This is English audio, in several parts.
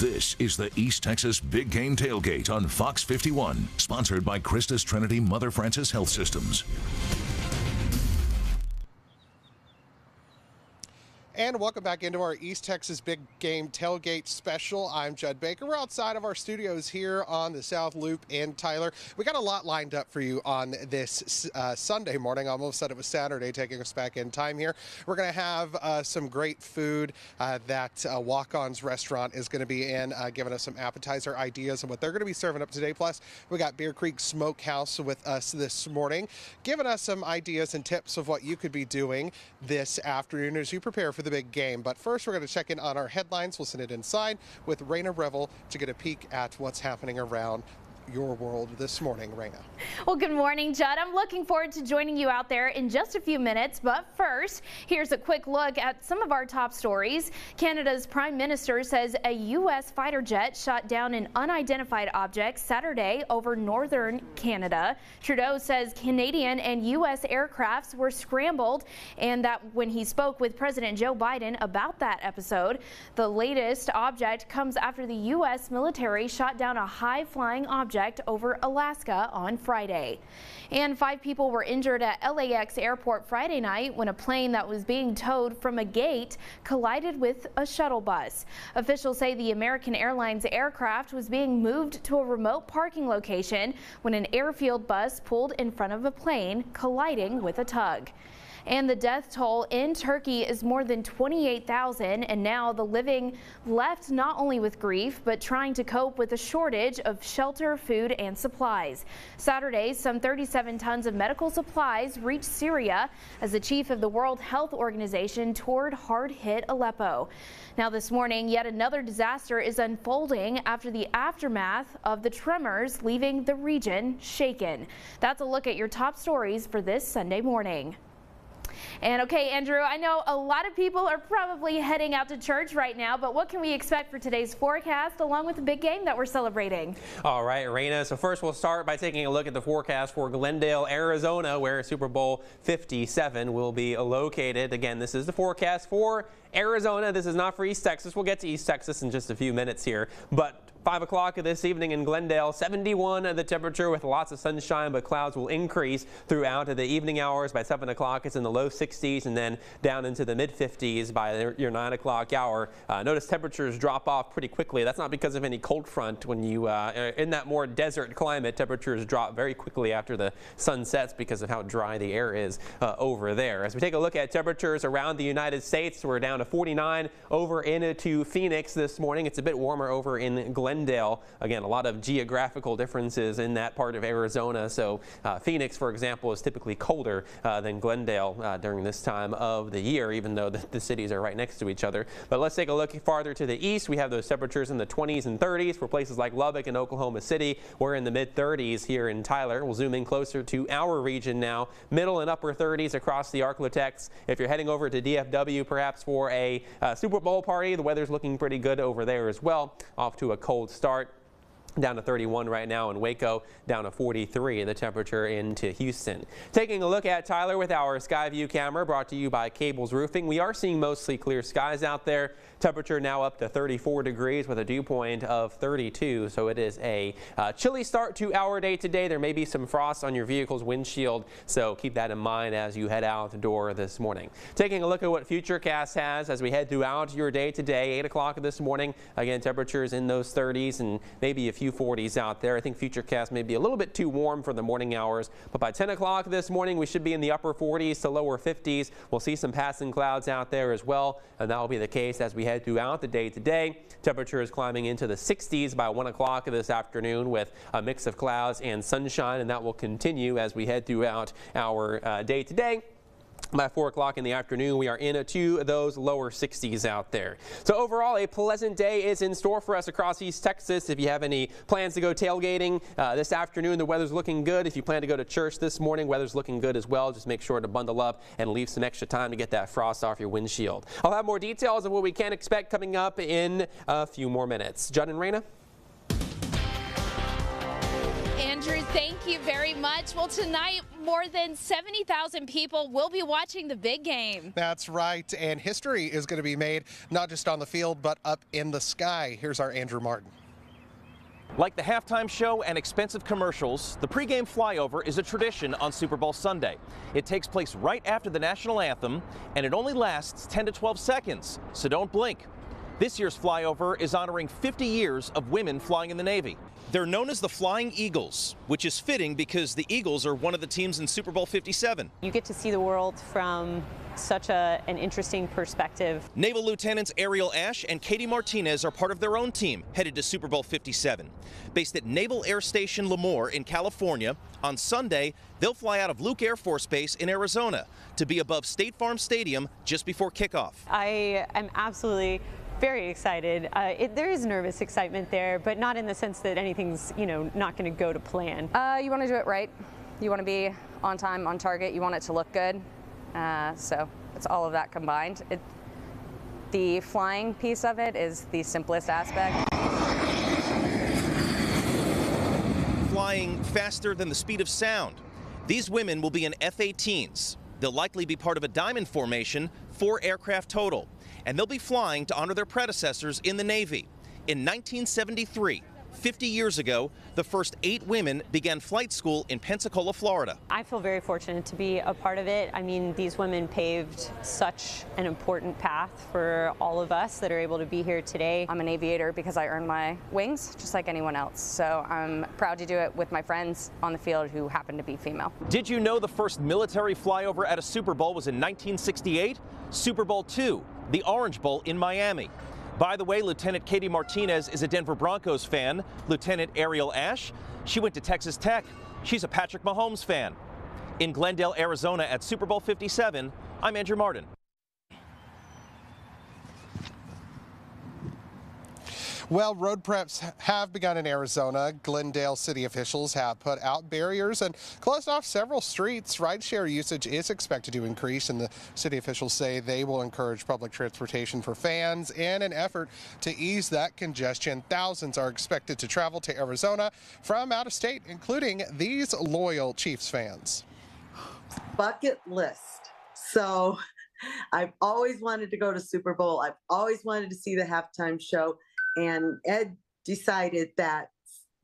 This is the East Texas Big Game Tailgate on Fox 51, sponsored by Christus Trinity Mother Francis Health Systems. And welcome back into our East Texas Big Game Tailgate Special. I'm Judd Baker. We're outside of our studios here on the South Loop in Tyler. We got a lot lined up for you on this uh, Sunday morning. I almost said it was Saturday, taking us back in time here. We're going to have uh, some great food uh, that uh, Walk On's restaurant is going to be in, uh, giving us some appetizer ideas and what they're going to be serving up today. Plus, we got Bear Creek Smokehouse with us this morning, giving us some ideas and tips of what you could be doing this afternoon as you prepare for the big game. But first, we're going to check in on our headlines. We'll send it inside with Reyna Revelle to get a peek at what's happening around your world this morning, Reyna. Well, good morning, Judd. I'm looking forward to joining you out there in just a few minutes. But first, here's a quick look at some of our top stories. Canada's Prime Minister says a U.S. fighter jet shot down an unidentified object Saturday over northern Canada. Trudeau says Canadian and U.S. aircrafts were scrambled and that when he spoke with President Joe Biden about that episode, the latest object comes after the U.S. military shot down a high-flying object over Alaska on Friday. And five people were injured at LAX airport Friday night when a plane that was being towed from a gate collided with a shuttle bus. Officials say the American Airlines aircraft was being moved to a remote parking location when an airfield bus pulled in front of a plane, colliding with a tug. And the death toll in Turkey is more than 28,000 and now the living left not only with grief but trying to cope with a shortage of shelter, food and supplies. Saturday, some 37 tons of medical supplies reached Syria as the chief of the World Health Organization toured hard-hit Aleppo. Now this morning, yet another disaster is unfolding after the aftermath of the tremors leaving the region shaken. That's a look at your top stories for this Sunday morning. And okay, Andrew, I know a lot of people are probably heading out to church right now, but what can we expect for today's forecast along with the big game that we're celebrating? All right, Reyna. So first we'll start by taking a look at the forecast for Glendale, Arizona, where Super Bowl 57 will be located. Again, this is the forecast for Arizona. This is not for East Texas. We'll get to East Texas in just a few minutes here. But 5 o'clock this evening in Glendale, 71 the temperature with lots of sunshine, but clouds will increase throughout the evening hours. By 7 o'clock, it's in the low 60s and then down into the mid 50s by your 9 o'clock hour. Uh, notice temperatures drop off pretty quickly. That's not because of any cold front. When you uh, in that more desert climate, temperatures drop very quickly after the sun sets because of how dry the air is uh, over there. As we take a look at temperatures around the United States, we're down to 49 over into Phoenix this morning. It's a bit warmer over in Glendale. Glendale. Again, a lot of geographical differences in that part of Arizona. So uh, Phoenix, for example, is typically colder uh, than Glendale uh, during this time of the year, even though the, the, cities are right next to each other. But let's take a look farther to the east. We have those temperatures in the 20s and 30s for places like Lubbock and Oklahoma City. We're in the mid 30s here in Tyler. We'll zoom in closer to our region now. Middle and upper 30s across the Arklatex. If you're heading over to DFW perhaps for a uh, Super Bowl party, the weather's looking pretty good over there as well. Off to a cold start down to 31 right now in Waco, down to 43 the temperature into Houston. Taking a look at Tyler with our Skyview camera brought to you by Cables Roofing. We are seeing mostly clear skies out there. Temperature now up to 34 degrees with a dew point of 32. So it is a uh, chilly start to our day today. There may be some frost on your vehicle's windshield. So keep that in mind as you head out the door this morning. Taking a look at what Futurecast has as we head throughout your day today. 8 o'clock this morning. Again, temperatures in those 30s and maybe a few 40s out there. I think Futurecast may be a little bit too warm for the morning hours. But by 10 o'clock this morning, we should be in the upper 40s to lower 50s. We'll see some passing clouds out there as well. And that will be the case as we head throughout the day today. Temperature is climbing into the 60s by 1 o'clock this afternoon with a mix of clouds and sunshine, and that will continue as we head throughout our uh, day today. By 4 o'clock in the afternoon, we are into those lower 60s out there. So overall, a pleasant day is in store for us across East Texas. If you have any plans to go tailgating uh, this afternoon, the weather's looking good. If you plan to go to church this morning, weather's looking good as well. Just make sure to bundle up and leave some extra time to get that frost off your windshield. I'll have more details of what we can expect coming up in a few more minutes. Judd and Reyna? Andrew, thank you very much. Well, tonight, more than 70,000 people will be watching the big game. That's right. And history is going to be made not just on the field, but up in the sky. Here's our Andrew Martin. Like the halftime show and expensive commercials, the pregame flyover is a tradition on Super Bowl Sunday. It takes place right after the national anthem, and it only lasts 10 to 12 seconds, so don't blink. This year's flyover is honoring 50 years of women flying in the Navy. They're known as the Flying Eagles, which is fitting because the Eagles are one of the teams in Super Bowl 57. You get to see the world from such a, an interesting perspective. Naval Lieutenants Ariel Ash and Katie Martinez are part of their own team headed to Super Bowl 57. Based at Naval Air Station Lemoore in California, on Sunday, they'll fly out of Luke Air Force Base in Arizona to be above State Farm Stadium just before kickoff. I am absolutely very excited. Uh, it, there is nervous excitement there, but not in the sense that anything's, you know, not going to go to plan. Uh, you want to do it right. You want to be on time, on target. You want it to look good. Uh, so it's all of that combined. It, the flying piece of it is the simplest aspect. Flying faster than the speed of sound. These women will be in F-18s. They'll likely be part of a diamond formation, four aircraft total, and they'll be flying to honor their predecessors in the Navy. In 1973, 50 years ago, the first eight women began flight school in Pensacola, Florida. I feel very fortunate to be a part of it. I mean, these women paved such an important path for all of us that are able to be here today. I'm an aviator because I earned my wings just like anyone else. So I'm proud to do it with my friends on the field who happen to be female. Did you know the first military flyover at a Super Bowl was in 1968? Super Bowl II, the Orange Bowl in Miami. By the way, Lieutenant Katie Martinez is a Denver Broncos fan. Lieutenant Ariel Ash, she went to Texas Tech. She's a Patrick Mahomes fan. In Glendale, Arizona at Super Bowl 57, I'm Andrew Martin. Well, road preps have begun in Arizona. Glendale city officials have put out barriers and closed off several streets. Rideshare usage is expected to increase, and the city officials say they will encourage public transportation for fans in an effort to ease that congestion. Thousands are expected to travel to Arizona from out of state, including these loyal Chiefs fans. Bucket list. So I've always wanted to go to Super Bowl. I've always wanted to see the halftime show. And Ed decided that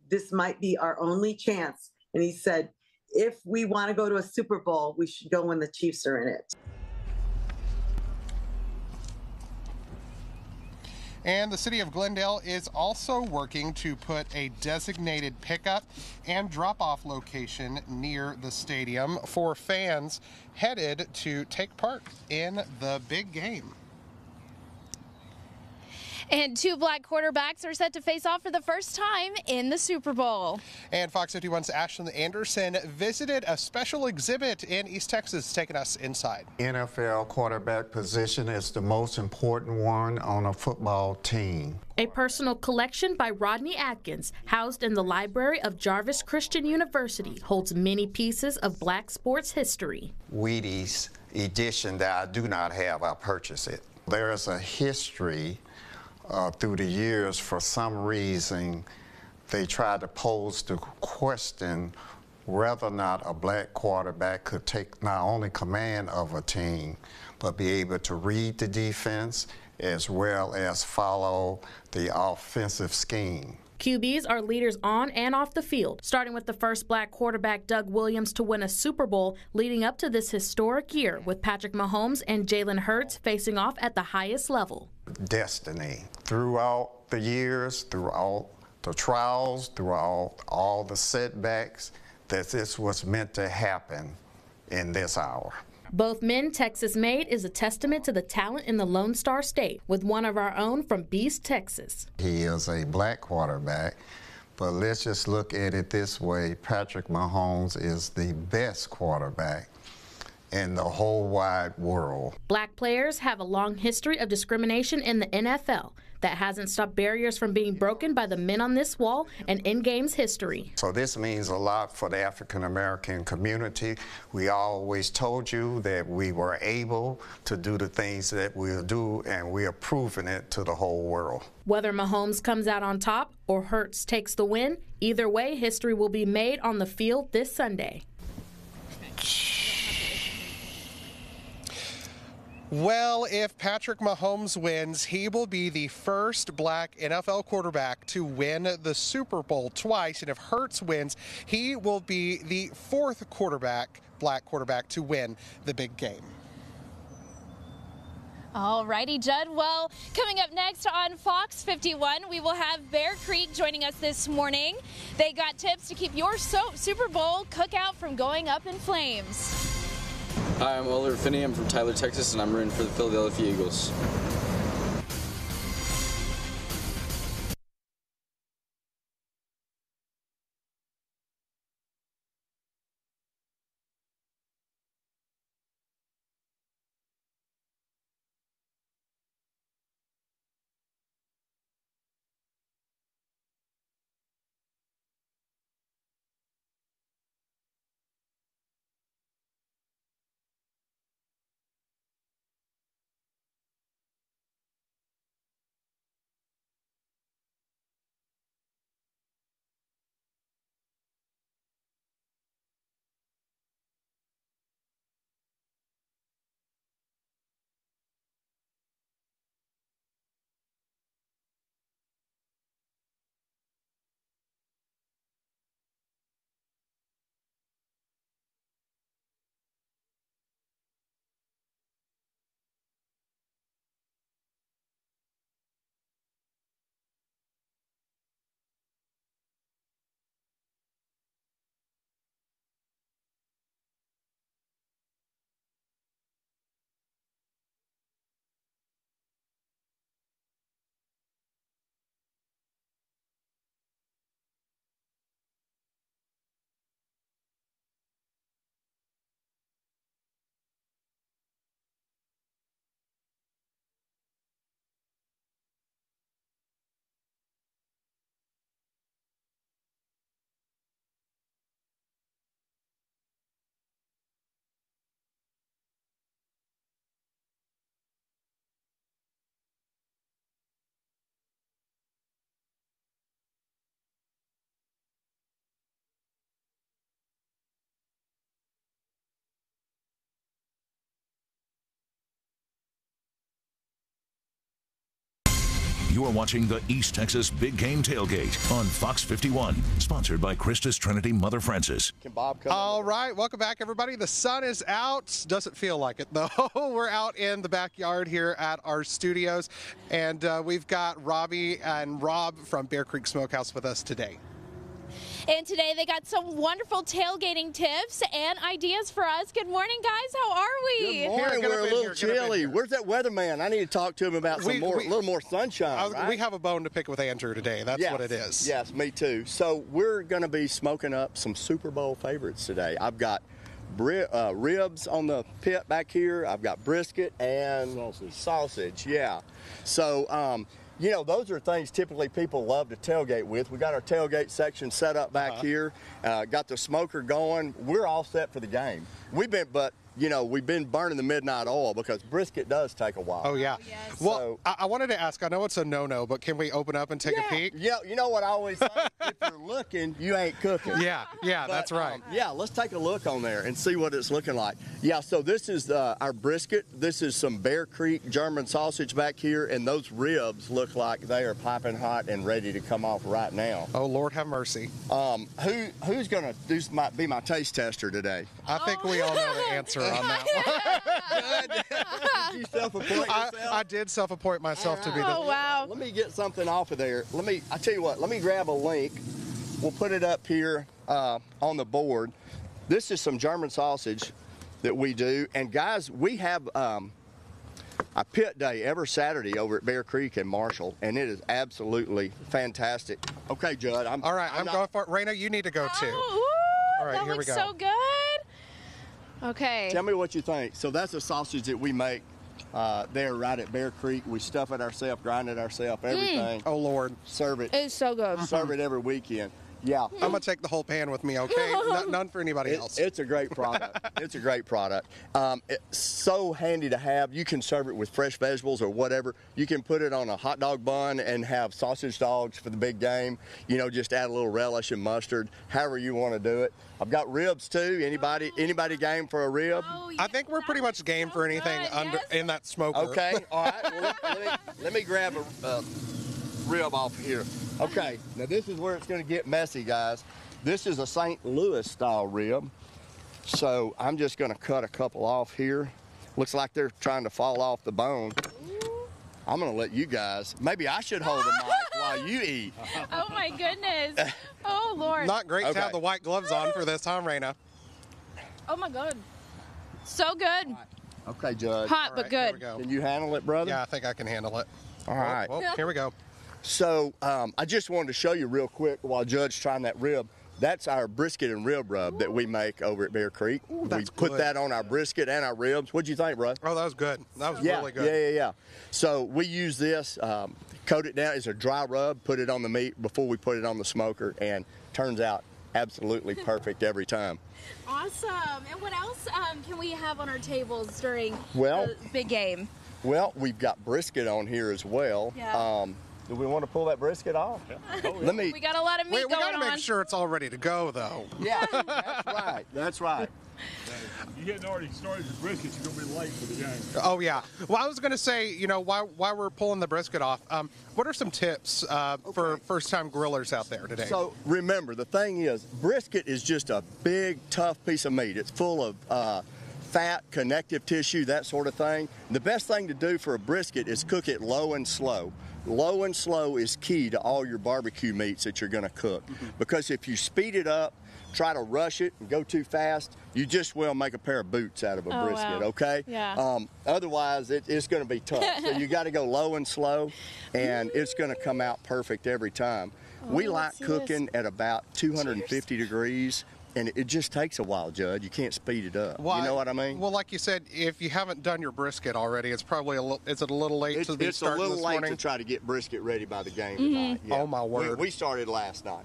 this might be our only chance. And he said, if we want to go to a Super Bowl, we should go when the Chiefs are in it. And the city of Glendale is also working to put a designated pickup and drop off location near the stadium for fans headed to take part in the big game. And two black quarterbacks are set to face off for the first time in the Super Bowl. And Fox 51's Ashlyn Anderson visited a special exhibit in East Texas, taking us inside. NFL quarterback position is the most important one on a football team. A personal collection by Rodney Atkins, housed in the library of Jarvis Christian University, holds many pieces of black sports history. Wheaties edition that I do not have, I purchase it. There is a history uh, through the years, for some reason, they tried to pose the question whether or not a black quarterback could take not only command of a team, but be able to read the defense as well as follow the offensive scheme. QBs are leaders on and off the field, starting with the first black quarterback Doug Williams to win a Super Bowl leading up to this historic year with Patrick Mahomes and Jalen Hurts facing off at the highest level. Destiny. Throughout the years, throughout the trials, throughout all the setbacks, that this was meant to happen in this hour. Both men Texas made is a testament to the talent in the Lone Star State, with one of our own from East, Texas. He is a black quarterback, but let's just look at it this way Patrick Mahomes is the best quarterback in the whole wide world. Black players have a long history of discrimination in the NFL that hasn't stopped barriers from being broken by the men on this wall and in games history. So this means a lot for the African American community. We always told you that we were able to do the things that we'll do, and we are proving it to the whole world. Whether Mahomes comes out on top or Hurts takes the win, either way, history will be made on the field this Sunday. Well, if Patrick Mahomes wins, he will be the first black NFL quarterback to win the Super Bowl twice. And if Hurts wins, he will be the fourth quarterback, black quarterback, to win the big game. All righty, Judd. Well, coming up next on Fox 51, we will have Bear Creek joining us this morning. They got tips to keep your Super Bowl cookout from going up in flames. Hi, I'm Oliver Finney. I'm from Tyler, Texas, and I'm rooting for the Philadelphia Eagles. You are watching the East Texas Big Game Tailgate on Fox 51, sponsored by Christus Trinity Mother Francis. Can Bob come? All right, welcome back, everybody. The sun is out. Doesn't feel like it though. We're out in the backyard here at our studios, and uh, we've got Robbie and Rob from Bear Creek Smokehouse with us today. And today they got some wonderful tailgating tips and ideas for us. Good morning, guys. How are we? Good morning. We're a little here, chilly. Where's that weatherman? I need to talk to him about some we, more, a little more sunshine. Was, right? We have a bone to pick with Andrew today. That's yes. what it is. Yes, me too. So we're going to be smoking up some Super Bowl favorites today. I've got uh, ribs on the pit back here. I've got brisket and sausage. Sausage, yeah. So. Um, you know, those are things typically people love to tailgate with. We got our tailgate section set up back uh-huh. here, uh, got the smoker going. We're all set for the game. We've been, but you know, we've been burning the midnight oil because brisket does take a while. Oh, yeah. Oh, yes. Well, so, I, I, wanted to ask, I know it's a no-no, but can we open up and take yeah. a peek? Yeah, you know what I always say? if you're looking, you ain't cooking. Yeah, yeah, but, that's right. Um, yeah, let's take a look on there and see what it's looking like. Yeah, so this is uh, our brisket. This is some Bear Creek German sausage back here, and those ribs look like they are piping hot and ready to come off right now. Oh, Lord have mercy. Um, who Who's going to do my, be my taste tester today? I think we all know the answer on that one. did you self-appoint yourself? I, I did self-appoint myself to be the. Oh wow! Let me get something off of there. Let me. I tell you what. Let me grab a link. We'll put it up here uh, on the board. This is some German sausage that we do, and guys, we have. Um, a pit day every Saturday over at Bear Creek in Marshall, and it is absolutely fantastic. Okay, Judd. I'm, All right, I'm, I'm not... going for it. Reyna, you need to go too. Oh, ooh, All right, that here looks we go. so good. Okay. Tell me what you think. So that's a sausage that we make uh, there right at Bear Creek. We stuff it ourselves, grind it ourselves, everything. Oh Lord. Serve it. It's so good. Serve it every weekend. Yeah. I'm gonna take the whole pan with me, okay? N- none for anybody It- else. It's a great product. it's a great product. Um, it's so handy to have. You can serve it with fresh vegetables or whatever. You can put it on a hot dog bun and have sausage dogs for the big game. You know, just add a little relish and mustard, however you want to do it. I've got ribs too. Anybody, anybody game for a rib? I think we're pretty much game for anything under in that smoker. Okay, all right. Well, let, let me, let me grab a uh, rib off here. Okay, now this is where it's going to get messy, guys. This is a St. Louis style rib. So I'm just going to cut a couple off here. Looks like they're trying to fall off the bone. I'm going to let you guys, maybe I should hold the mic while you eat. Oh my goodness. Oh Lord. Not great to have the white gloves on for this, huh, Reyna? Oh my god. So good. Okay, Judd. Hot All but right, good. go. Can you handle it, brother? Yeah, I think I can handle it. All oh, right. Oh, here we go. So um, I just wanted to show you real quick while Judge trying that rib. That's our brisket and rib rub that we make over at Bear Creek. we that's put good. that on our brisket and our ribs. What'd you think, bro? Oh, that was good. That was yeah, really good. yeah, yeah, yeah. So we use this, um, coat it down. It's a dry rub. Put it on the meat before we put it on the smoker, and turns out absolutely perfect every time. Awesome. And what else um, can we have on our tables during Well- the big game? Well, we've got brisket on here as well. Yeah. Um, do we want to pull that brisket off? Let me. We got a lot of meat Wait, we going gotta on. make sure it's all ready to go, though. Yeah, that's right. That's right. You hadn't already started your brisket, you're gonna be late for the game. Oh yeah. Well, I was gonna say, you know, while while we're pulling the brisket off, um, what are some tips uh, for first-time grillers out there today? So remember, the thing is, brisket is just a big, tough piece of meat. It's full of uh, fat, connective tissue, that sort of thing. The best thing to do for a brisket is cook it low and slow. Low and slow is key to all your barbecue meats that you're going to cook. Because if you speed it up, try to rush it and go too fast, you just will make a pair of boots out of a Oh, brisket, wow. okay? Yeah. Um, otherwise, it, it's going to be tough. so you got to go low and slow, and it's going to come out perfect every time. we Oh, like let's this. cooking at about 250 degrees, and it just takes a while, Judd. You can't speed it up. Well, you know what I mean? Well, like you said, if you haven't done your brisket already, it's probably a little. Is it a little late It's, to be it's a starting little this late morning? to try to get brisket ready by the game Mm-hmm. tonight. Yeah. Oh, my We- word. We, started last night.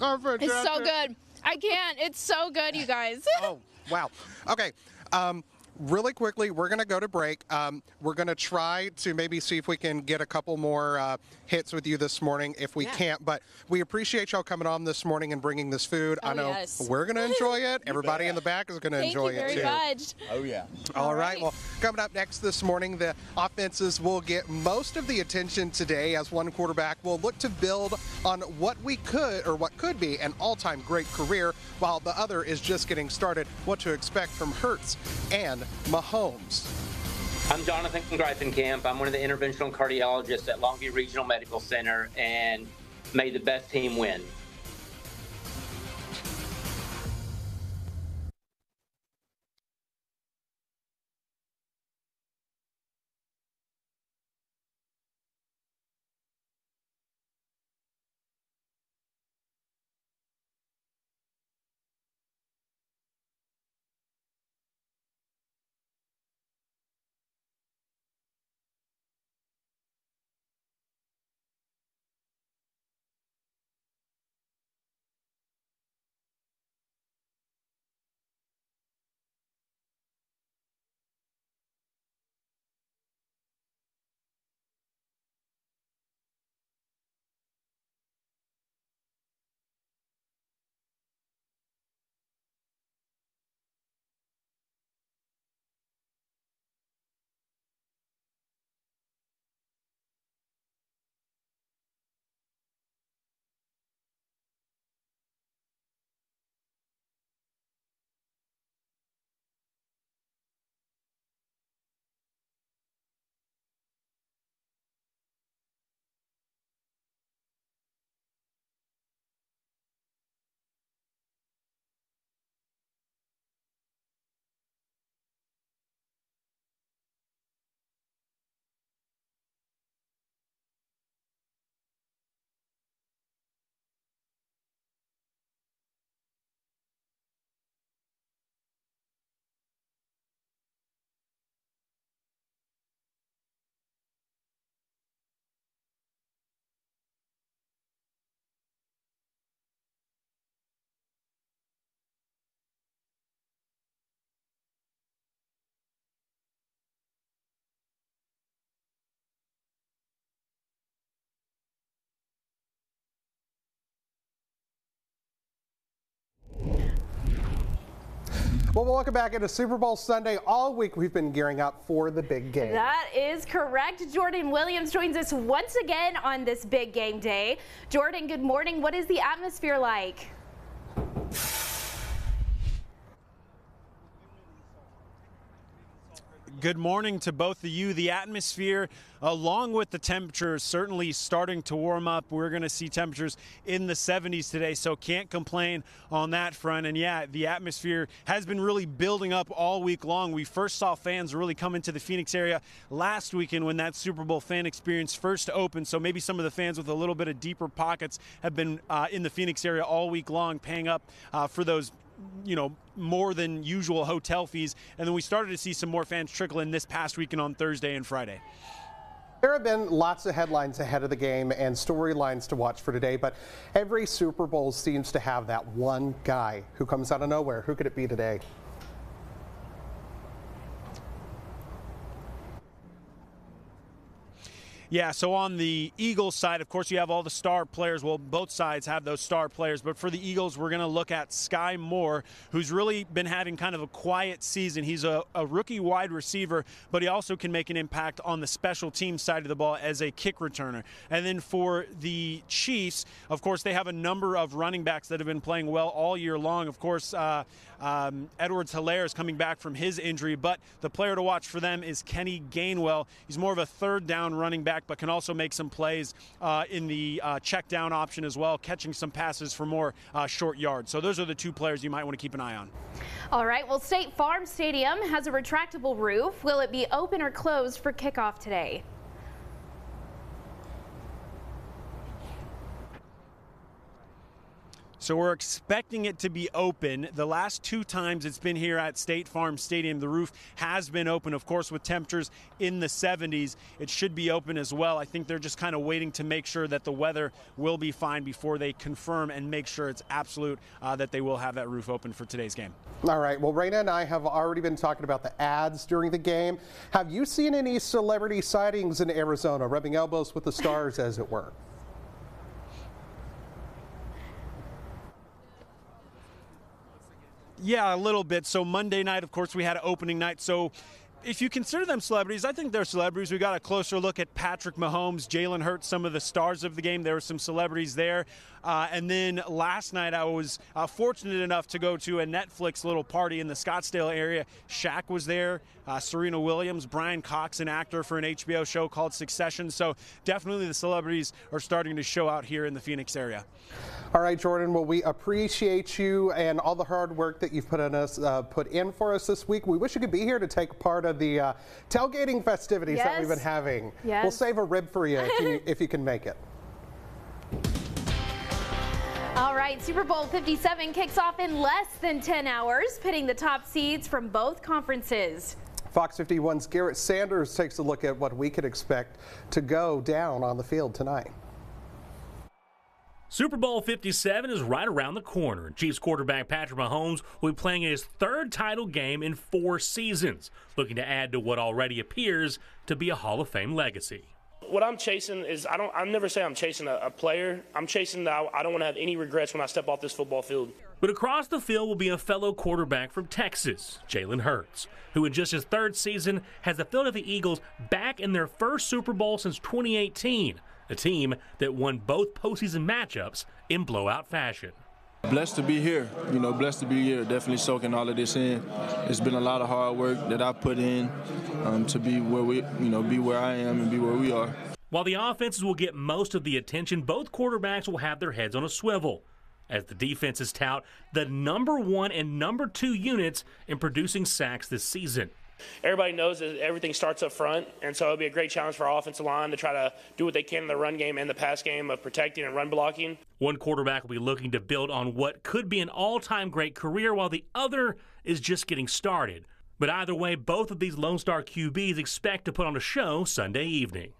It's so good. I can't. It's so good, you guys. oh, wow. Okay. Um, really quickly, we're going to go to break. Um, we're going to try to maybe see if we can get a couple more uh, hits with you this morning if we can't. But we appreciate y'all coming on this morning and bringing this food. I Oh, know yes. we're going to enjoy it. Everybody in the back is going to enjoy you very it too. much. Oh, yeah. All right. Well, coming up next this morning, the offenses will get most of the attention today as one quarterback will look to build on what we could or what could be an all-time great career, while the other is just getting started. What to expect from Hurts and Mahomes. I'm Jonathan Greifenkamp. I'm one of the interventional cardiologists at Longview Regional Medical Center, and may the best team win. Well, welcome back into Super Bowl Sunday. All week we've been gearing up for the big game. That is correct. Jordan Williams joins us once again on this big game day. Jordan, good morning. What is the atmosphere like? Good morning to both of you. The atmosphere, along with the temperatures, certainly starting to warm up. We're going to see temperatures in the 70s today, so can't complain on that front. And yeah, the atmosphere has been really building up all week long. We first saw fans really come into the Phoenix area last weekend when that Super Bowl fan experience first opened. So maybe some of the fans with a little bit of deeper pockets have been uh, in the Phoenix area all week long, paying up uh, for those you know, more than usual hotel fees. And then we started to see some more fans trickle in this past weekend on Thursday and Friday. There have been lots of headlines ahead of the game and storylines to watch for today, but every Super Bowl seems to have that one guy who comes out of nowhere. Who could it be today? Yeah, so on the Eagles side, of course, you have all the star players. Well, both sides have those star players. But for the Eagles, we're going to look at Skyy Moore, who's really been having kind of a quiet season. He's a, a, rookie wide receiver, but he also can make an impact on the special team side of the ball as a kick returner. And then for the Chiefs, of course, they have a number of running backs that have been playing well all year long. Of course, uh, um, Edwards Helaire is coming back from his injury, but the player to watch for them is Kenny Gainwell. He's more of a third down running back, but can also make some plays uh, in the uh, check down option as well, catching some passes for more uh, short yards. So those are the two players you might want to keep an eye on. All right. Well, State Farm Stadium has a retractable roof. Will it be open or closed for kickoff today? So we're expecting it to be open. The last two times it's been here at State Farm Stadium, the roof has been open. Of course, with temperatures in the 70s, it should be open as well. I think they're just kind of waiting to make sure that the weather will be fine before they confirm and make sure it's absolute uh, that they will have that roof open for today's game. All right. Well, Reyna and I have already been talking about the ads during the game. Have you seen any celebrity sightings in Arizona, rubbing elbows with the stars, as it were? Yeah, a little bit. So Monday night, of course, we had an opening night. So if you consider them celebrities, I think they're celebrities. We got a closer look at Patrick Mahomes, Jalen Hurts, some of the stars of the game. There were some celebrities there. Uh, and then last night, I was uh, fortunate enough to go to a Netflix little party in the Scottsdale area. Shaq was there, uh, Serena Williams, Brian Cox, an actor for an HBO show called Succession. So definitely the celebrities are starting to show out here in the Phoenix area. All right, Jordan. Well, we appreciate you and all the hard work that you've put in us, uh, put in for us this week. We wish you could be here to take part of the uh, tailgating festivities yes. that we've been having. Yes. We'll save a rib for you if you, if you can make it. All right, Super Bowl 57 kicks off in less than 10 hours, pitting the top seeds from both conferences. Fox 51's Garrett Sanders takes a look at what we could expect to go down on the field tonight. Super Bowl 57 is right around the corner. and Chiefs quarterback Patrick Mahomes will be playing his third title game in four seasons, looking to add to what already appears to be a Hall of Fame legacy what I'm chasing is I don't. I never say I'm chasing a, a player. I'm chasing that. I don't want to have any regrets when I step off this football field. But across the field will be a fellow quarterback from Texas, Jalen Hurts, who in just his third season has the Philadelphia Eagles back in their first Super Bowl since 2018, a team that won both postseason matchups in blowout fashion. Blessed to be here. You know, blessed to be here. Definitely soaking all of this in. It's been a lot of hard work that I put in um, to be where we, you know, be where I am and be where we are. While the offenses will get most of the attention, both quarterbacks will have their heads on a swivel as the defenses tout the number one and number two units in producing sacks this season. Everybody knows that everything starts up front, and so it'll be a great challenge for our offensive line to try to do what they can in the run game and the pass game of protecting and run blocking. One quarterback will be looking to build on what could be an all time great career, while the other is just getting started. But either way, both of these Lone Star QBs expect to put on a show Sunday evening.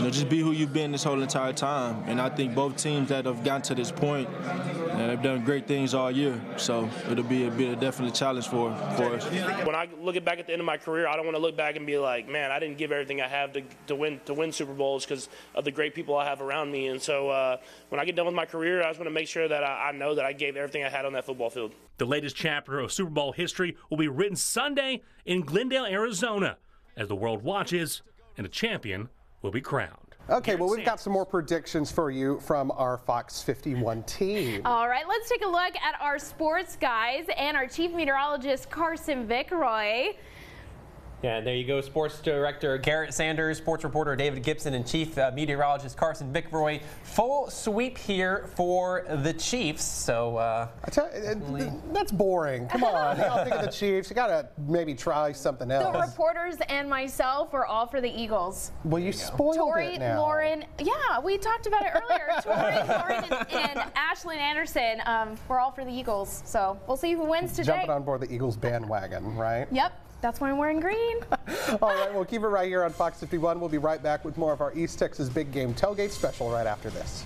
You know, just be who you've been this whole entire time. And I think both teams that have gotten to this point, uh, have done great things all year. So it'll be a, be a definitely challenge for, for us. When I look back at the end of my career, I don't want to look back and be like, man, I didn't give everything I have to, to win to win Super Bowls because of the great people I have around me. And so uh, when I get done with my career, I just want to make sure that I, I know that I gave everything I had on that football field. The latest chapter of Super Bowl history will be written Sunday in Glendale, Arizona, as the world watches and a champion will be crowned. Okay, well, we've got some more predictions for you from our Fox 51 team. All right, let's take a look at our sports guys and our chief meteorologist, Carson Vickroy. Yeah, there you go. Sports director Garrett Sanders, sports reporter David Gibson, and chief uh, meteorologist Carson Vickroy. Full sweep here for the Chiefs. So uh, you, that's boring. Come on, you all think of the Chiefs. You gotta maybe try something else. The reporters and myself are all for the Eagles. Well, you spoiled Tori, it now. Lauren, yeah, we talked about it earlier. Tori, Lauren, and, and Ashley Anderson, um, we're all for the Eagles. So we'll see who wins today. Jumping on board the Eagles bandwagon, right? Yep. That's why I'm wearing green. All right, we'll keep it right here on Fox 51. We'll be right back with more of our East Texas Big Game Tailgate special right after this.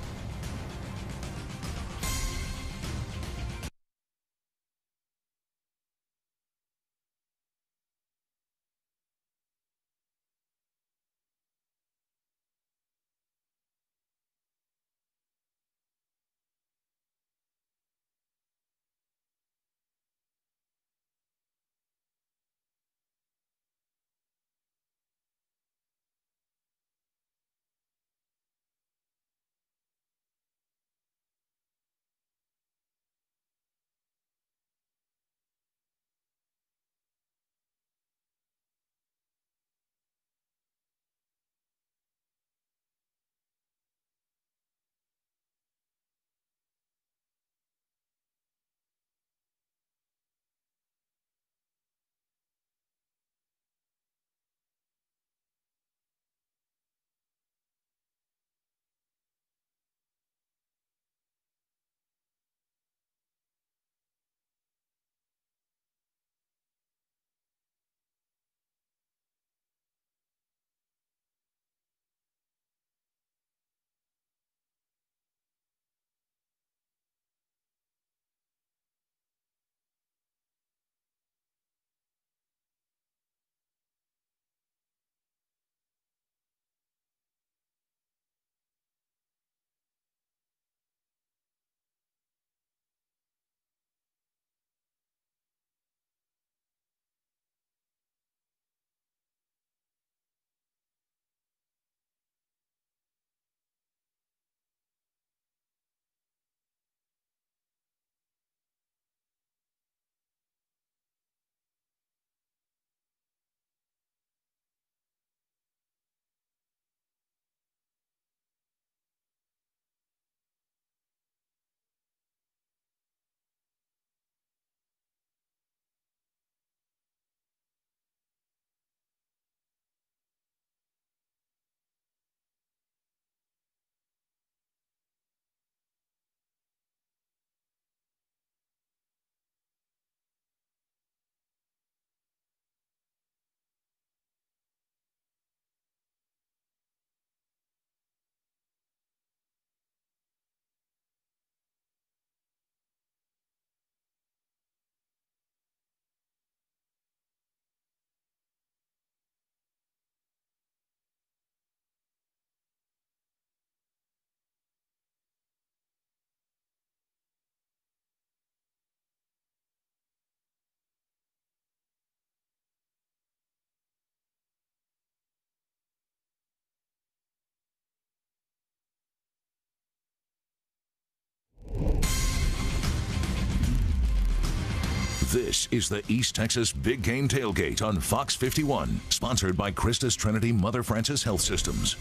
This is the East Texas Big Game Tailgate on Fox 51, sponsored by Christus Trinity Mother Francis Health Systems.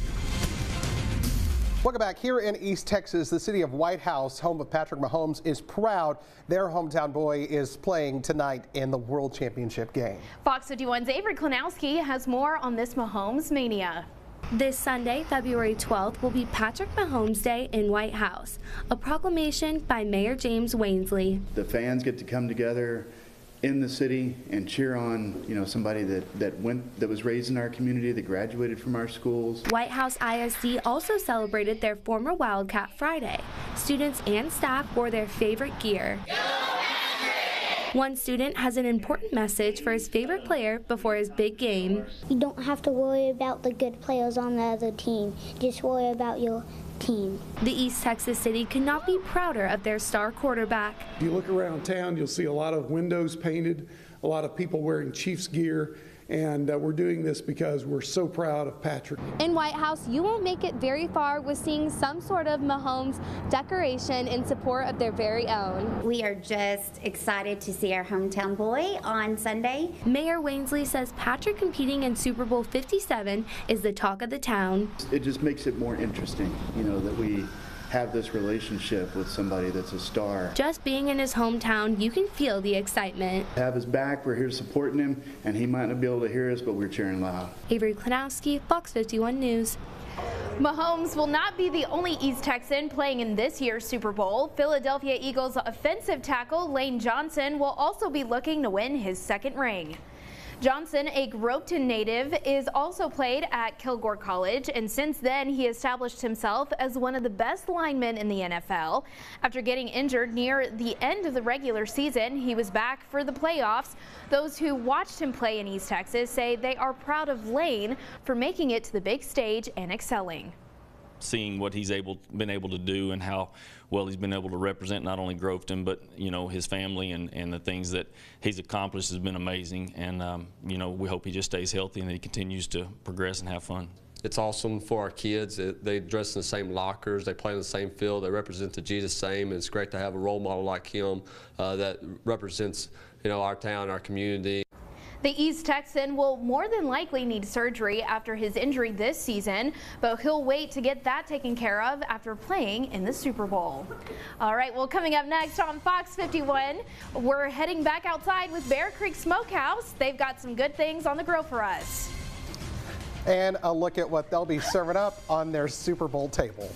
Welcome back. Here in East Texas, the city of Whitehouse, home of Patrick Mahomes, is proud their hometown boy is playing tonight in the World Championship game. Fox 51's Avery Klinowski has more on this Mahomes mania. This Sunday, February 12th, will be Patrick Mahomes Day in Whitehouse, a proclamation by Mayor James Wansley. The fans get to come together in the city and cheer on, you know, somebody that, that went, that was raised in our community, that graduated from our schools. Whitehouse ISD also celebrated their former Wildcat Friday. Students and staff wore their favorite gear. One student has an important message for his favorite player before his big game. You don't have to worry about the good players on the other team. Just worry about your team. The East Texas City could not be prouder of their star quarterback. If you look around town, you'll see a lot of windows painted, a lot of people wearing Chiefs gear, and uh, we're doing this because we're so proud of Patrick. In Whitehouse, you won't make it very far with seeing some sort of Mahomes decoration in support of their very own. We are just excited to see our hometown boy on Sunday. Mayor Wansley says Patrick competing in Super Bowl 57 is the talk of the town. It just makes it more interesting, you know, that we have this relationship with somebody that's a star. Just being in his hometown, you can feel the excitement. Have his back, we're here supporting him, and he might not be able to hear us, but we're cheering loud. Avery Klanowski, Fox 51 News. Mahomes will not be the only East Texan playing in this year's Super Bowl. Philadelphia Eagles offensive tackle Lane Johnson will also be looking to win his second ring. Johnson, a Groveton native, is also played at Kilgore College, and since then he established himself as one of the best linemen in the NFL. After getting injured near the end of the regular season, he was back for the playoffs. Those who watched him play in East Texas say they are proud of Lane for making it to the big stage and excelling seeing what he's able been able to do and how well he's been able to represent not only Groveton but you know his family and, and the things that he's accomplished has been amazing and um, you know we hope he just stays healthy and he continues to progress and have fun. It's awesome for our kids. They dress in the same lockers. They play in the same field. They represent the Jesus same. It's great to have a role model like him uh, that represents, you know, our town, our community. The East Texan will more than likely need surgery after his injury this season, but he'll wait to get that taken care of after playing in the Super Bowl. All right, well, coming up next on Fox 51, we're heading back outside with Bear Creek Smokehouse. They've got some good things on the grill for us. And a look at what they'll be serving up on their Super Bowl table.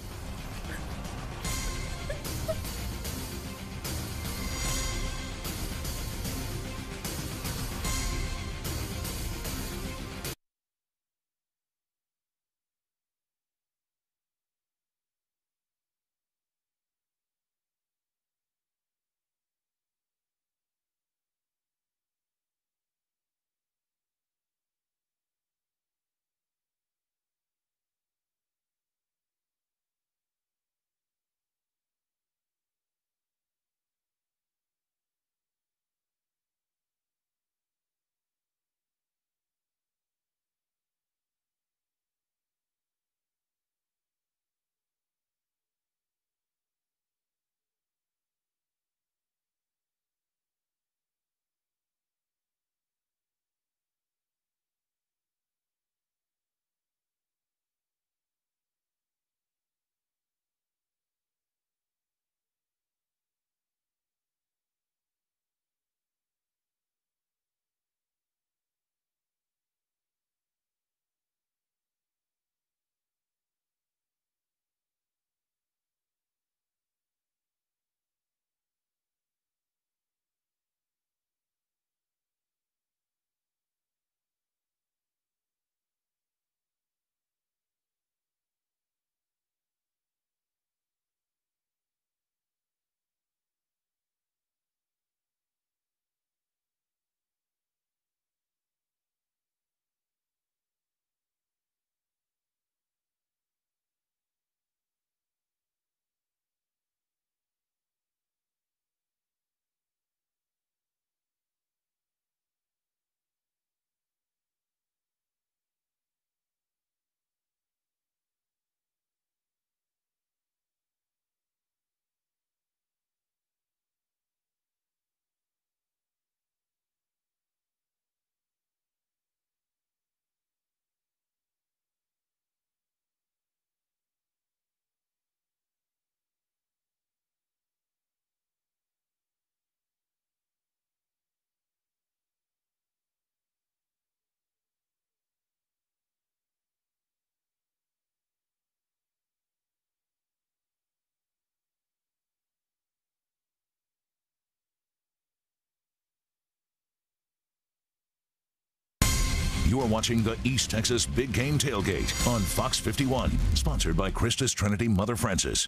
You're watching the East Texas Big Game Tailgate on Fox 51, sponsored by Christus Trinity Mother Francis.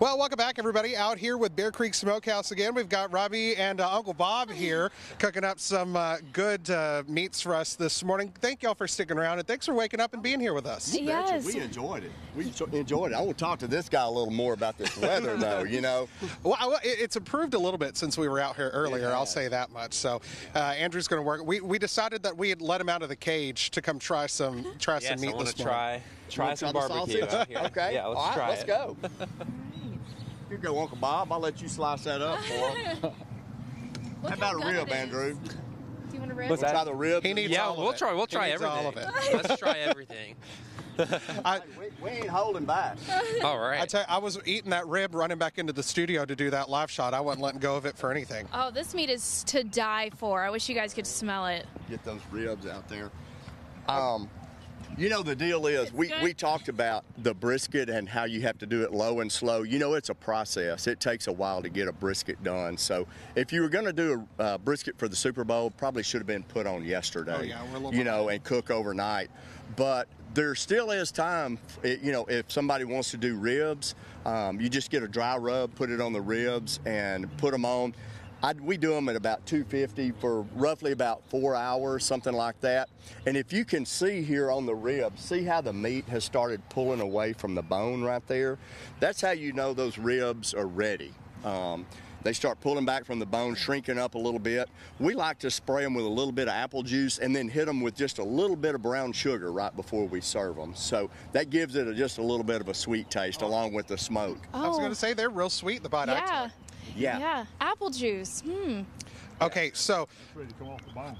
Well, welcome back, everybody. Out here with Bear Creek Smokehouse again. We've got Robbie and uh, Uncle Bob here cooking up some uh, good uh, meats for us this morning. Thank y'all for sticking around, and thanks for waking up and being here with us. You betcha. We enjoyed it. We enjoyed it. I want to talk to this guy a little more about this weather, though. You know, well, it's improved a little bit since we were out here earlier. I'll say that much. So, uh, Andrew's going to work. We, we decided that we'd let him out of the cage to come try some try yes, some meat I this morning. Try try some barbecue. okay. Yeah, let's All right, try let's it. go. Here you go, Uncle Bob. I'll let you slice that up for him. How about a rib, Andrew? Do you want a rib? We'll try the ribs. He needs yeah, all of we'll it. try. We'll He try everything. all of it. Let's try everything. I, we, we ain't holding back. All right. I tell you, I was eating that rib running back into the studio to do that live shot. I wasn't letting go of it for anything. Oh, this meat is to die for. I wish you guys could smell it. Get those ribs out there. Um, you know the deal is we, we talked about the brisket and how you have to do it low and slow. You know it's a process. It takes a while to get a brisket done. So if you were going to do a uh, brisket for the Super Bowl, probably should have been put on yesterday. Oh, yeah, we're a little you know, and cook overnight. But there still is time. You know, if somebody wants to do ribs, um, you just get a dry rub, put it on the ribs, and put them on. I, we do them at about 250 for roughly about four hours, something like that. And if you can see here on the rib, see how the meat has started pulling away from the bone right there? That's how you know those ribs are ready. Um, they start pulling back from the bone, shrinking up a little bit. We like to spray them with a little bit of apple juice and then hit them with just a little bit of brown sugar right before we serve them. So that gives it a, just a little bit of a sweet taste along with the smoke. I was going to say they're real sweet. The bite. Yeah. Yeah. Yeah. Apple juice. Hmm. Okay, so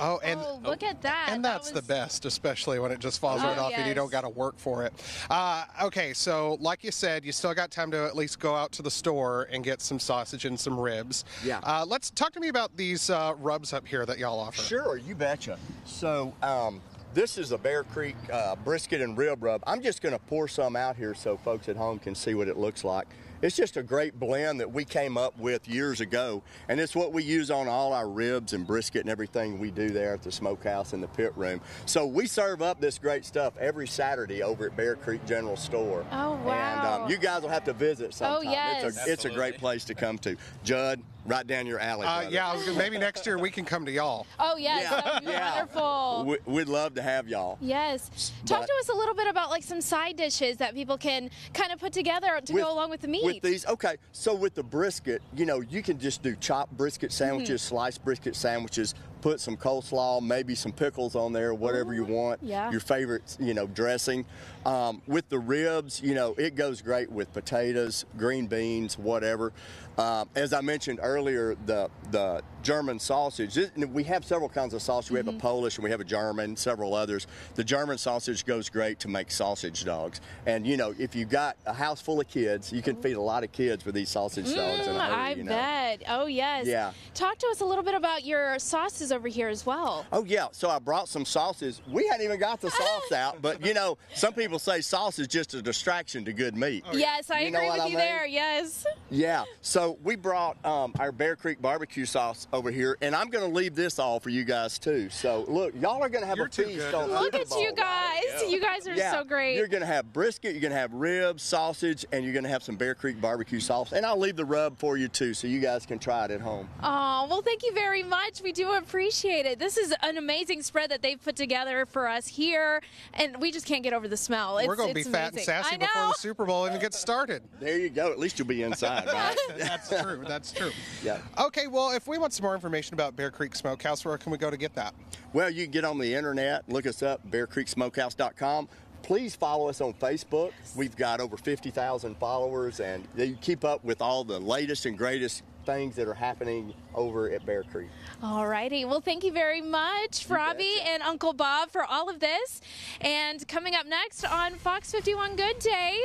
oh, and Oh, look at that. and That that's the best, especially when it just falls Oh, right off and you don't got to work for it. Uh, okay, so like you said, you still got time to at least go out to the store and get some sausage and some ribs. Yeah. Uh, let's talk to me about these uh, rubs up here that y'all offer. Sure, you betcha. So, um, this is a Bear Creek uh, brisket and rib rub. I'm just going to pour some out here so folks at home can see what it looks like. It's just a great blend that we came up with years ago, and it's what we use on all our ribs and brisket and everything we do there at the smokehouse in the pit room. So we serve up this great stuff every Saturday over at Bear Creek General Store. Oh, And wow. um, you guys will have to visit sometime. Oh, yes. It's a, it's a great place to come to. Judd, right down your alley. Uh, yeah, I was gonna, maybe next year we can come to y'all. Oh, yes. That would be Yeah. wonderful. We- We'd love to have y'all. Yes. Talk But- to us a little bit about like some side dishes that people can kind of put together to With- go along with the meat. With these, okay, so with the brisket, you know, you can just do chopped brisket sandwiches, Mm-hmm. sliced brisket sandwiches, put some coleslaw, maybe some pickles on there, whatever you want. yeah. Your favorite, you know, dressing. Um, with the ribs, you know, it goes great with potatoes, green beans, whatever. Um, as I mentioned earlier, the the German sausage. we have several kinds of sausage. We have a Polish and we have a German, several others. The German sausage goes great to make sausage dogs. And you know, if you've got a house full of kids, you can feed a lot of kids with these sausage dogs Mm, hurry. I you know. bet. Oh, yes. Yeah. Talk to us a little bit about your sauces over here as well. Oh yeah, so I brought some sauces. We hadn't even got the sauce out, but you know, some people say sauce is just a distraction to good meat. yes, I You agree what with I you mean? there. Yes. Yeah, so we brought um, our Bear Creek barbecue sauce over here, and I'm going to leave this all for you guys too. So look, y'all are going to have a feast on Look at Bowl, you right? guys. You guys are Yeah, so great. You're going to have brisket, you're going to have ribs, sausage, and you're going to have some Bear Creek barbecue sauce. And I'll leave the rub for you too, so you guys can try it at home. Oh, well, thank you very much. We do appreciate it. This is an amazing spread that they've put together for us here, and we just can't get over the smell. We're going to be it's fat and sassy before the Super Bowl even gets started. There you go. At least you'll be inside, right? that's true. That's true. Yeah. Okay, well, if we want some more information about Bear Creek Smokehouse, where can we go to get that? Well, you can get on the internet, look us up, bearcreeksmokehouse.com. Please follow us on Facebook. We've got over 50,000 followers, and you keep up with all the latest and greatest things that are happening over at Bear Creek. All righty. Well, thank you very much, Robbie and Uncle Bob, for all of this. And coming up next on Fox 51 Good Day.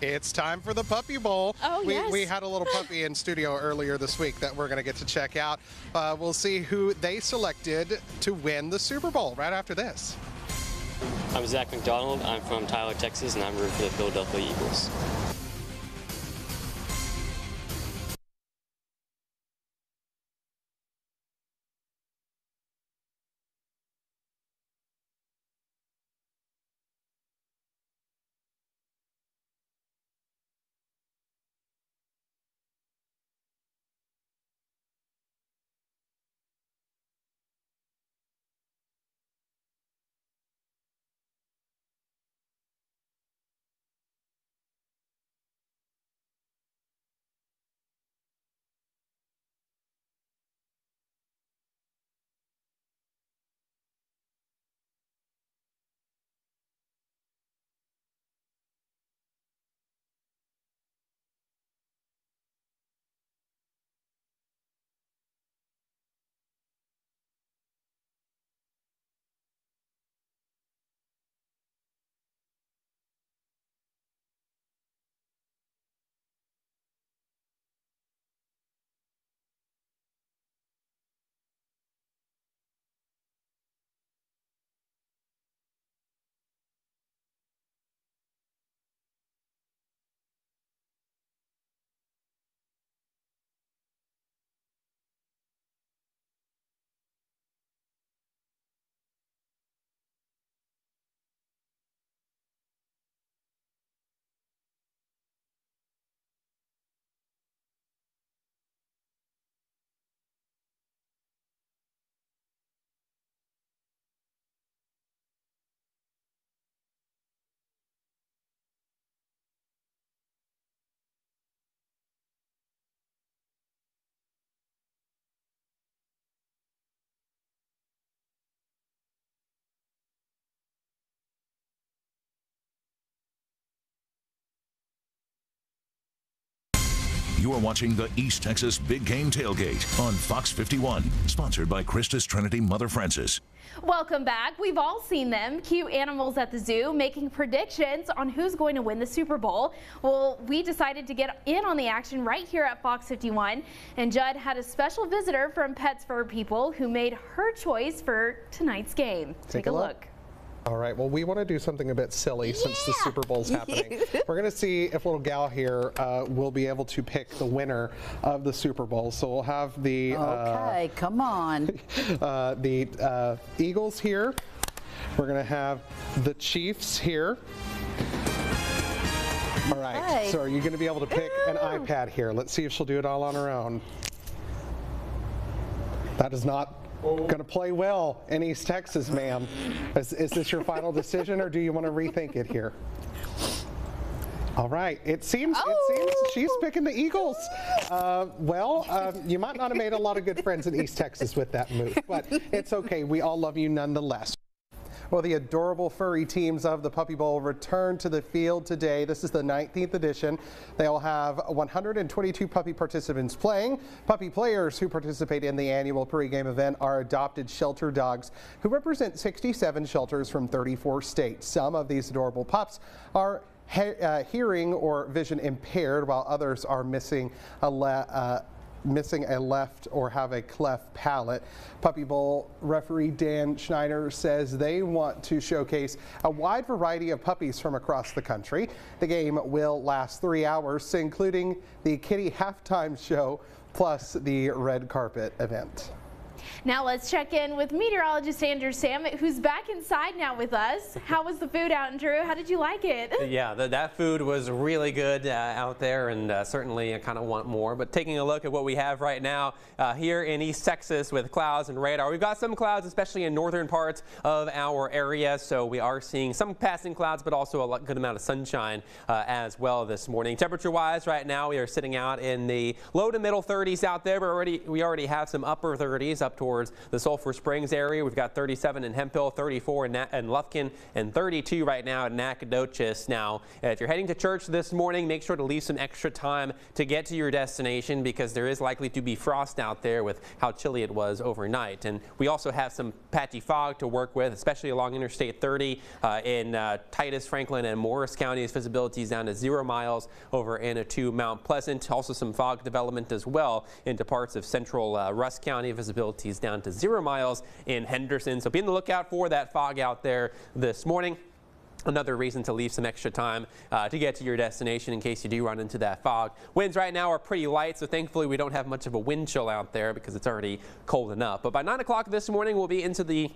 It's time for the Puppy Bowl. Oh, we, yes. we had a little puppy in studio earlier this week that we're going to get to check out. Uh, we'll see who they selected to win the Super Bowl right after this. I'm Zach McDonald. I'm from Tyler, Texas, and I'm rooting for the Philadelphia Eagles. You are watching the East Texas Big Game Tailgate on Fox 51, sponsored by Christus Trinity Mother Francis. Welcome back. We've all seen them, cute animals at the zoo, making predictions on who's going to win the Super Bowl. Well, we decided to get in on the action right here at Fox 51, and Judd had a special visitor from Pets for People who made her choice for tonight's game. Take, a look. All right, well, we want to do something a bit silly since the Super Bowl's happening. We're going to see if little gal here uh, will be able to pick the winner of the Super Bowl. So we'll have the Okay, come on. uh, the uh, Eagles here. We're going to have the Chiefs here. All right, so are you going to be able to pick an iPad here? Let's see if she'll do it all on her own. That is not going to play well in East Texas, ma'am. Is, is this your final decision, or do you want to rethink it here? All right. It seems it seems she's picking the Eagles. Uh, well, um, you might not have made a lot of good friends in East Texas with that move, but it's okay. We all love you nonetheless. Well, the adorable furry teams of the Puppy Bowl return to the field today. This is the 19th edition. They'll have 122 puppy participants playing. Puppy players who participate in the annual pregame event are adopted shelter dogs who represent 67 shelters from 34 states. Some of these adorable pups are he uh, hearing or vision impaired, while others are missing a uh, missing a left or have a cleft palate. Puppy Bowl referee Dan Schachner says they want to showcase a wide variety of puppies from across the country. The game will last three hours, including the kitty halftime show plus the red carpet event. Now let's check in with meteorologist Andrew Samet, who's back inside now with us. How was the food out, Andrew? How did you like it? Yeah, the, that food was really good uh, out there, and uh, certainly I kind of want more. But taking a look at what we have right now uh, here in East Texas with clouds and radar, we've got some clouds, especially in northern parts of our area. So we are seeing some passing clouds, but also a good amount of sunshine uh, as well this morning. Temperature-wise, right now we are sitting out in the low to middle 30s out there, but already we already have some upper 30s up towards the Sulphur Springs area. We've got 37 in Hemphill, 34 in, in Lufkin, and 32 right now in Nacogdoches. Now, if you're heading to church this morning, make sure to leave some extra time to get to your destination because there is likely to be frost out there with how chilly it was overnight. And we also have some patchy fog to work with, especially along Interstate 30 uh, in uh, Titus, Franklin, and Morris counties. Visibility is down to zero miles over into Mount Pleasant. Also some fog development as well into parts of central uh, Rusk County. Visibility is down to zero miles in Henderson. So be on the lookout for that fog out there this morning. Another reason to leave some extra time uh, to get to your destination in case you do run into that fog. Winds right now are pretty light, so thankfully we don't have much of a wind chill out there because it's already cold enough. But by 9 o'clock this morning, we'll be into the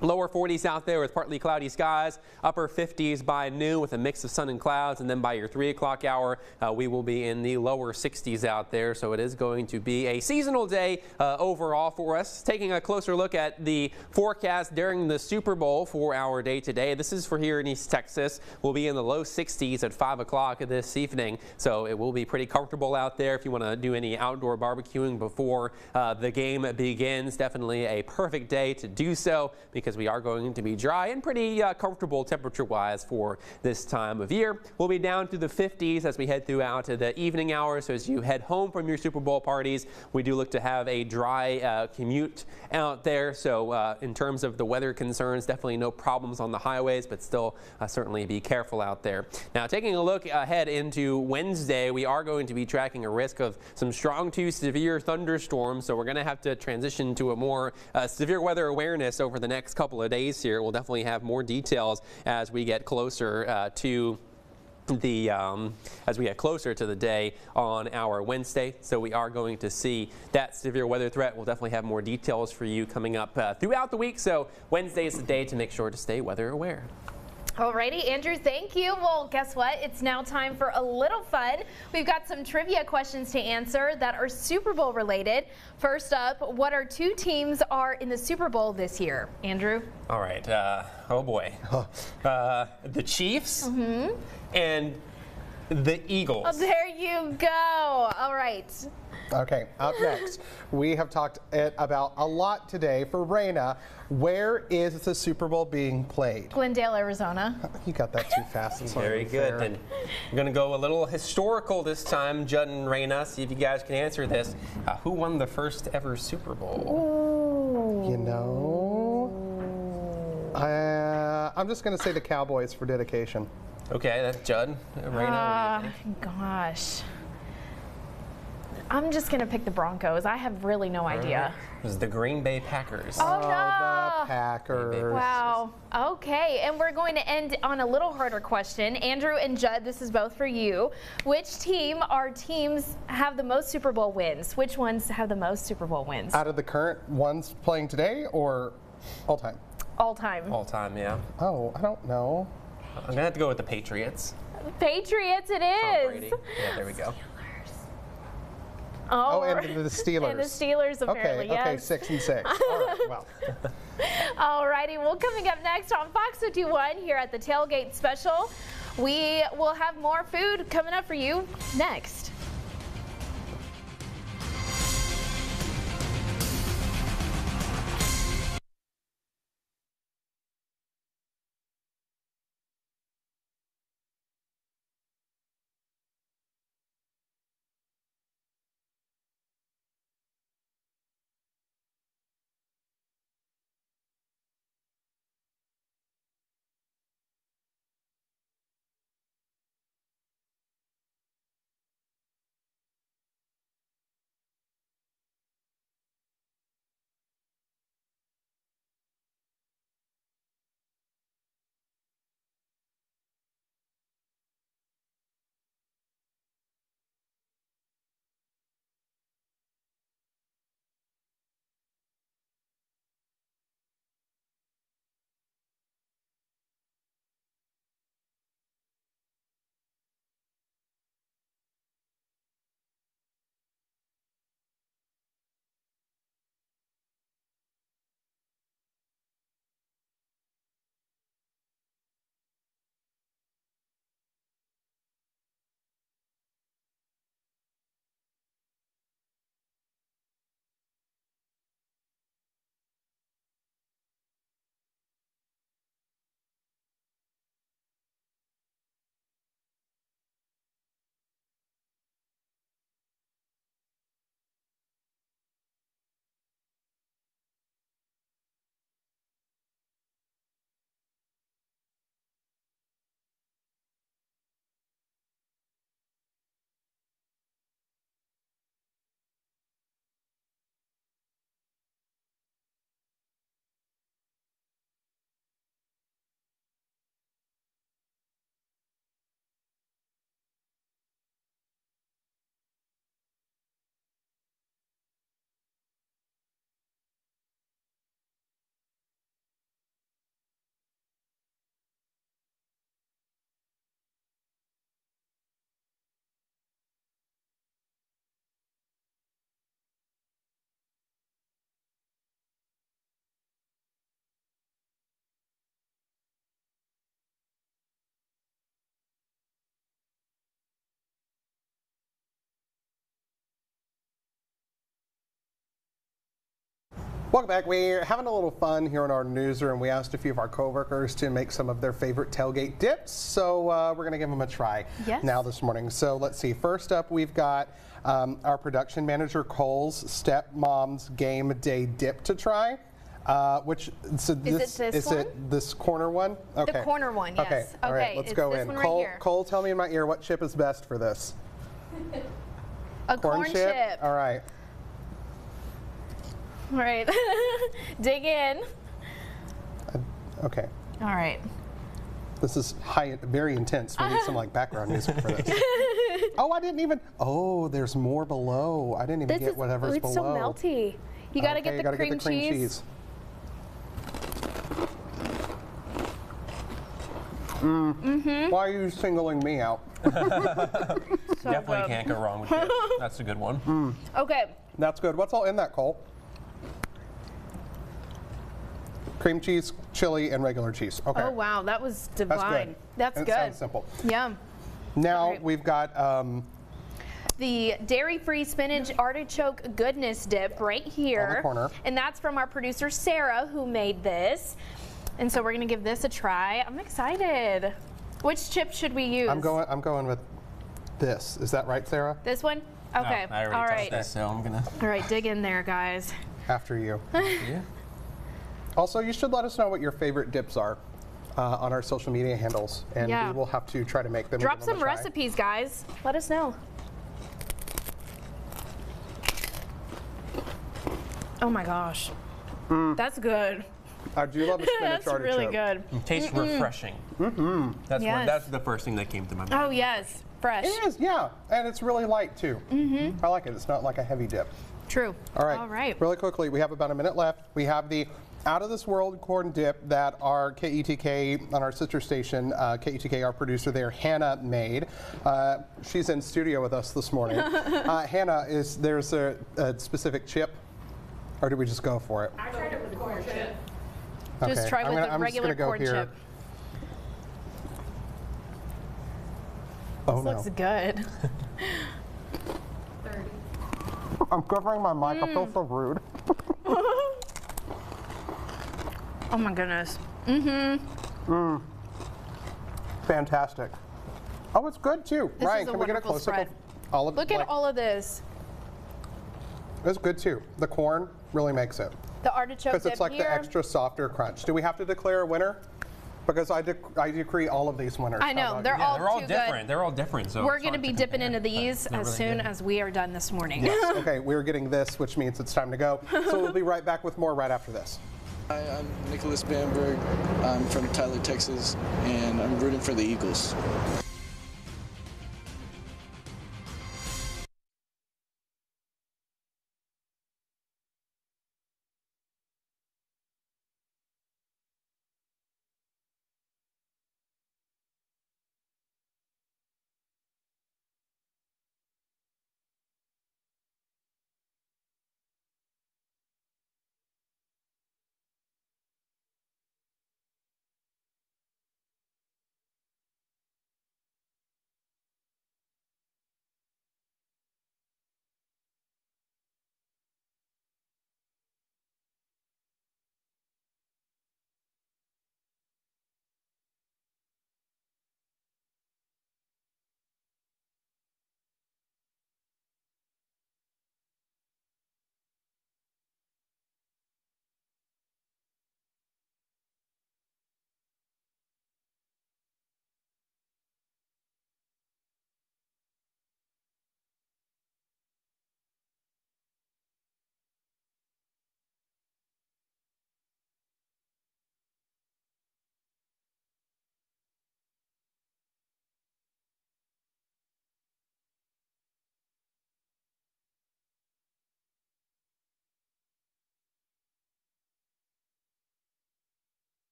Lower 40s out there with partly cloudy skies, upper 50s by noon with a mix of sun and clouds, and then by your 3 o'clock hour, uh, we will be in the lower 60s out there. So it is going to be a seasonal day uh, overall for us. Taking a closer look at the forecast during the Super Bowl for our day today. This is for here in East Texas. We'll be in the low 60s at 5 o'clock this evening, so it will be pretty comfortable out there if you want to do any outdoor barbecuing before uh, the game begins. Definitely a perfect day to do so because we are going to be dry and pretty uh, comfortable temperature-wise for this time of year. We'll be down to the 50s as we head throughout the evening hours. So as you head home from your Super Bowl parties, we do look to have a dry uh, commute out there. So uh, in terms of the weather concerns, definitely no problems on the highways, but still uh, certainly be careful out there. Now, taking a look ahead into Wednesday, we are going to be tracking a risk of some strong to severe thunderstorms. So we're going to have to transition to a more uh, severe weather awareness over the next couple of days here. We'll definitely have more details as we get closer uh, to the um, as we get closer to the day on our Wednesday. So we are going to see that severe weather threat. We'll definitely have more details for you coming up uh, throughout the week. So Wednesday is the day to make sure to stay weather aware. Alrighty, Andrew, thank you. Well, guess what? It's now time for a little fun. We've got some trivia questions to answer that are Super Bowl related. First up, what are two teams are in the Super Bowl this year? Andrew? All right. Uh, oh boy. Uh, the Chiefs and the Eagles. Oh, there you go. All right. Okay, up next, we have talked it about a lot today for Reyna. Where is the Super Bowl being played? Glendale, Arizona. You got that too fast. It's not Very good. fair. Then we're going to go a little historical this time, Judd and Reyna. See if you guys can answer this. Uh, who won the first ever Super Bowl? You know, uh, I'm just going to say the Cowboys for dedication. Okay, that's Judd. Uh, Reyna, Ah, gosh. I'm just going to pick the Broncos. I have really no idea. It was the Green Bay Packers. Oh, oh no. the Packers. Wow. Okay, and we're going to end on a little harder question. Andrew and Judd, this is both for you. Which team are teams have the most Super Bowl wins? Which ones have the most Super Bowl wins? Out of the current ones playing today or all time? All time. All time, yeah. Oh, I don't know. I'm going to have to go with the Patriots. Patriots it is. Tom. Brady. Yeah, there we go. Oh, oh, and the, the Steelers. And the Steelers, apparently, Okay, okay, six and six. All right, well. Alrighty, well, coming up next on Fox 51 here at the Tailgate Special, we will have more food coming up for you next. Welcome back. We're having a little fun here in our newsroom. We asked a few of our coworkers to make some of their favorite tailgate dips, so uh, we're going to give them a try Yes. now this morning. So let's see. First up, we've got um, our production manager Cole's stepmom's game day dip to try. Uh, which so Is it this is one? it this corner one? Okay. corner one, Okay. yes. All right. Okay, Let's it's go this in. right Cole, here. Cole, tell me in my ear what chip is best for this. A corn, chip. All right. All right. Dig in. Okay. All right. This is high, very intense. We need some like background music for this. oh, I didn't even. Oh, there's more below. I didn't even This get is whatever's it's below. so melty. You got to Okay, get, you the, gotta cream get the cream cheese. cheese. Mm. Mhm. Why are you singling me out? Definitely good. can't go wrong with it. That's a good one. Mm. Okay. That's good. What's all in that, Cole? Cream cheese, chili, and regular cheese. Okay. Oh wow, that was divine. That's good. That's That good. sounds simple. Yum. Now Alright. we've got um, the dairy-free spinach artichoke goodness dip right here. corner. And that's from our producer Sarah who made this. And so we're gonna give this a try. I'm excited. Which chip should we use? I'm going. I'm going with this. Is that right, Sarah? This one? Okay. I already All touched right. this, so I'm gonna. All right, dig in there, guys. After you. yeah. Also, you should let us know what your favorite dips are uh, on our social media handles, and Yeah. we will have to try to make them. Drop give them some recipes, guys. Let us know. Oh my gosh. That's good. I do love a spinach That's artichoke. really good. It tastes Mm-mm. refreshing. Mm-hmm. That's Yes. what, that's the first thing that came to my mind. Oh yes, fresh. It is, yeah, and it's really light too. Mm-hmm. I like it. It's not like a heavy dip. True. All right. All right. Really quickly, we have about a minute left. We have the out of this world corn dip that our KETK on our sister station, uh, KETK, our producer there, Hannah made. Uh, she's in studio with us this morning. uh, Hannah, is there's a, a specific chip, or do we just go for it? I tried it with the corn chip. Okay, Just try I'm with gonna- the I'm regular gonna go corn here. chip. Oh this no! looks good. I'm covering my mic. I feel Mm. so rude. Oh my goodness. Mm-hmm. Mm. Fantastic. Oh, it's good too. This Ryan, is a can we get a wonderful close up of all of Look like, at all of this. It's good too. The corn really makes it. The artichoke Because it's like here. the extra softer crunch. Do we have to declare a winner? Because I, dec- I decree all of these winners. I know, they're you? all They're all too different. good. They're all different. So We're going to be dipping into these as really soon good. as we are done this morning. Yes. okay, we're getting this, which means it's time to go. So we'll be right back with more right after this. Hi, I'm Nicholas Bamberg. I'm from Tyler, Texas, and I'm rooting for the Eagles.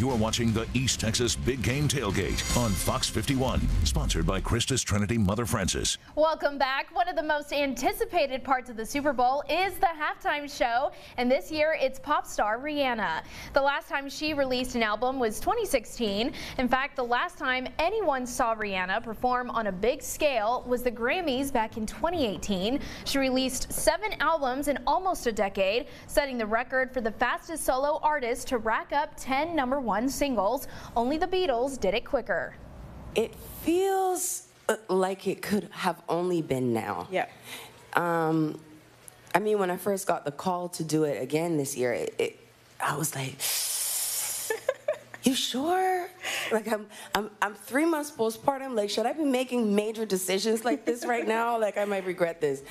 You're watching the East Texas Big Game Tailgate on Fox 51, sponsored by Christus Trinity Mother Francis. Welcome back. One of the most anticipated parts of the Super Bowl is the halftime show, and this year it's pop star Rihanna. The last time she released an album was 2016. In fact, the last time anyone saw Rihanna perform on a big scale was the Grammys back in 2018. She released seven albums in almost a decade, setting the record for the fastest solo artist to rack up 10 number one singles. Only the Beatles did it quicker. It feels uh, like it could have only been now. Yeah. Um, I mean, when I first got the call to do it again this year, it, it I was like, "You sure?" Like I'm, I'm, I'm three months postpartum. Like, should I be making major decisions like this right now? Like, I might regret this.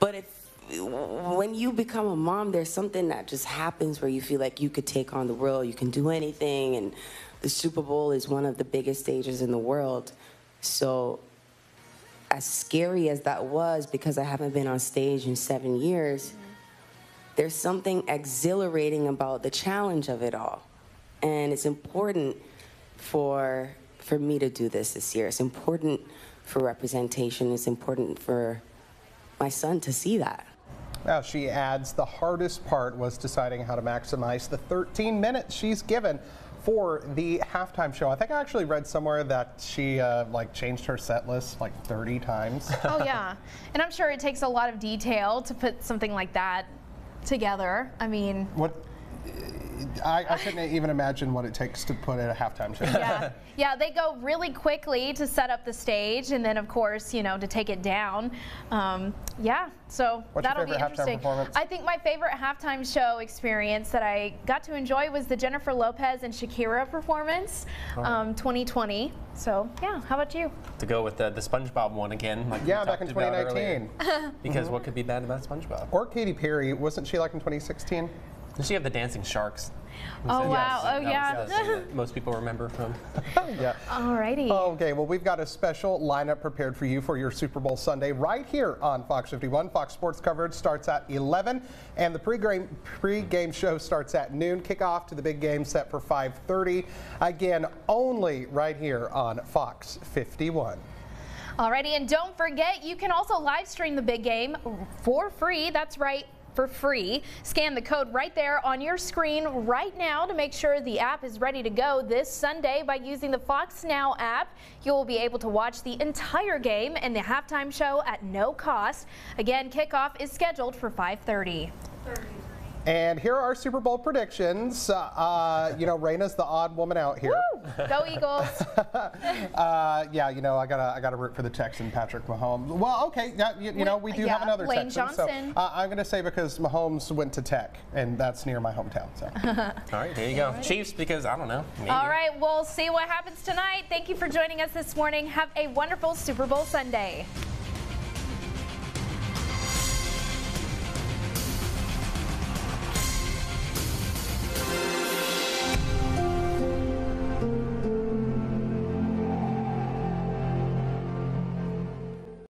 But if when you become a mom, there's something that just happens where you feel like you could take on the world, you can do anything, and the Super Bowl is one of the biggest stages in the world. So, as scary as that was, because I haven't been on stage in seven years, there's something exhilarating about the challenge of it all. And it's important for, for me to do this this year. It's important for representation, it's important for my son to see that. Now, she adds the hardest part was deciding how to maximize the 13 minutes she's given for the halftime show. I think I actually read somewhere that she uh, like changed her set list like 30 times. oh yeah, and I'm sure it takes a lot of detail to put something like that together. I mean, what I, I, couldn't even imagine what it takes to put at a halftime show. Yeah, yeah, they go really quickly to set up the stage, and then of course, you know, to take it down. Um, yeah, so What's that'll be interesting. I think my favorite halftime show experience that I got to enjoy was the Jennifer Lopez and Shakira performance, um, 2020. So yeah, how about you? To go with the, the SpongeBob one again. Like yeah, back in 2019. because mm -hmm. what could be bad about SpongeBob? Or Katy Perry, wasn't she like in 2016? Does she have the dancing sharks? Oh, wow. oh, yeah. most people remember from. yeah. Alrighty. Okay, well, we've got a special lineup prepared for you for your Super Bowl Sunday right here on Fox 51. Fox Sports coverage starts at 11, and the pregame, pregame show starts at noon. Kickoff to the big game set for 5.30. Again, only right here on Fox 51. Alrighty, and don't forget, you can also live stream the big game for free. That's right, for free. Scan the code right there on your screen right now to make sure the app is ready to go this Sunday by using the Fox Now app. You will be able to watch the entire game and the halftime show at no cost. Again, kickoff is scheduled for 5:30. And here are our Super Bowl predictions. Uh, uh, you know, Reyna's the odd woman out here. Woo! Go Eagles! uh, yeah, you know, I gotta, I gotta root for the Texan Patrick Mahomes. Well, okay, yeah, you, you, know, we do yeah, have another Lane Texan. Johnson. So uh, I'm gonna say because Mahomes went to Tech, and that's near my hometown. So. All right, there you go. Chiefs, because I don't know. Maybe. All right, we'll see what happens tonight. Thank you for joining us this morning. Have a wonderful Super Bowl Sunday.